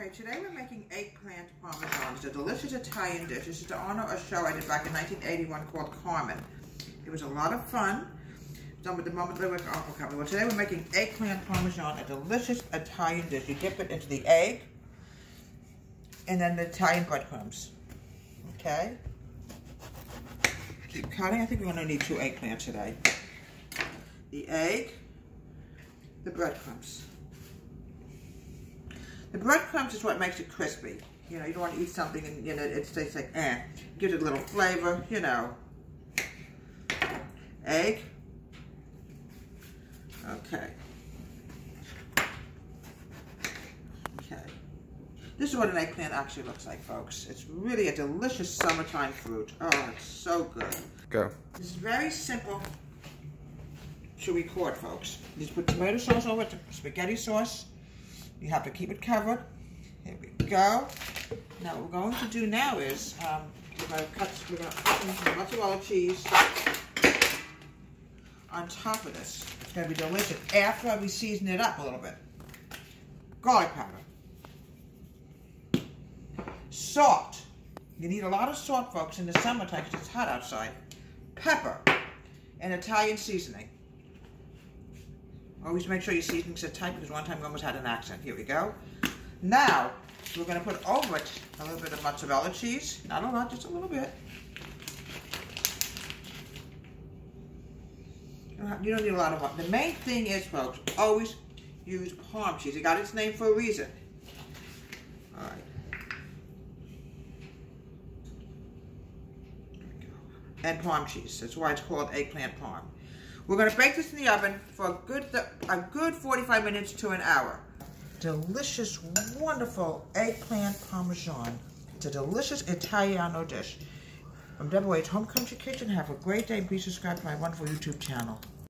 Okay, today we're making eggplant parmesan. It's a delicious Italian dish. This is to honor a show I did back in 1981 called Carmen. It was a lot of fun. Done with the Moment Lyric Uncle Company. Well, today we're making eggplant parmesan, a delicious Italian dish. You dip it into the egg and then the Italian breadcrumbs. Okay? Keep cutting. I think we're going to need two eggplants today. The egg, the breadcrumbs. The breadcrumbs is what makes it crispy. You know, you don't want to eat something and, you know, it tastes like eh. Gives it a little flavor, you know. Egg. Okay. Okay. This is what an eggplant actually looks like, folks. It's really a delicious summertime fruit. Oh, it's so good. Go. This is very simple to record, folks. You just put tomato sauce over it, spaghetti sauce, you have to keep it covered. Here we go. Now what we're going to do now is um, we're going to cut we're going to some mozzarella cheese on top of this. It's going to be delicious after we season it up a little bit. Garlic powder. Salt. You need a lot of salt, folks, in the summertime because it's hot outside. Pepper and Italian seasoning. Always make sure your seasonings are tight because one time we almost had an accident. Here we go. Now, we're going to put over it a little bit of mozzarella cheese. Not a lot, just a little bit. You don't need a lot of The main thing is, folks, always use parm cheese. It got its name for a reason. All right. And parm cheese. That's why it's called eggplant parm. We're to bake this in the oven for a good, a good 45 minutes to an hour. Delicious, wonderful eggplant parmesan. It's a delicious Italiano dish. From Deborah Home Country Kitchen, have a great day. Be subscribed to my wonderful YouTube channel.